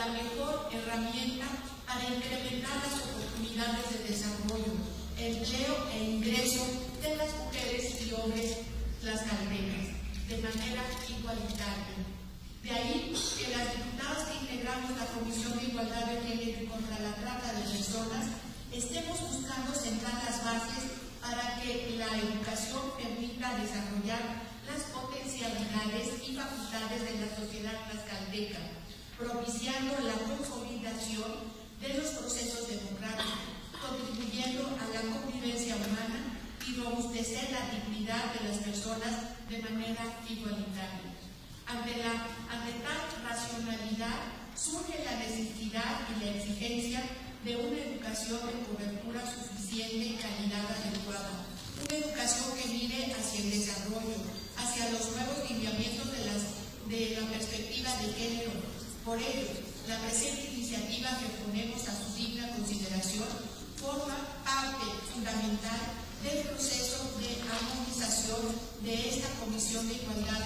la mejor herramienta para incrementar las oportunidades de desarrollo, empleo e ingreso de las mujeres y hombres las calderas, de manera igualitaria. De ahí que las diputadas que integramos la Comisión de Igualdad de Género contra la Trata de Personas estemos buscando sentar las bases para que la educación permita desarrollar las potencialidades y facultades de la sociedad tlaxcalteca, propiciando la consolidación de los procesos democráticos, contribuyendo a la convivencia humana y robustecer la dignidad de las personas de manera igualitaria. Ante, la, ante tal racionalidad surge la necesidad y la exigencia de una educación de cobertura suficiente y calidad adecuada, una educación que mire hacia el desarrollo, hacia los nuevos lineamientos de, las, de la perspectiva de género. Por ello, la presente iniciativa que ponemos a su digna consideración forma parte fundamental del proceso de armonización de esta Comisión de Igualdad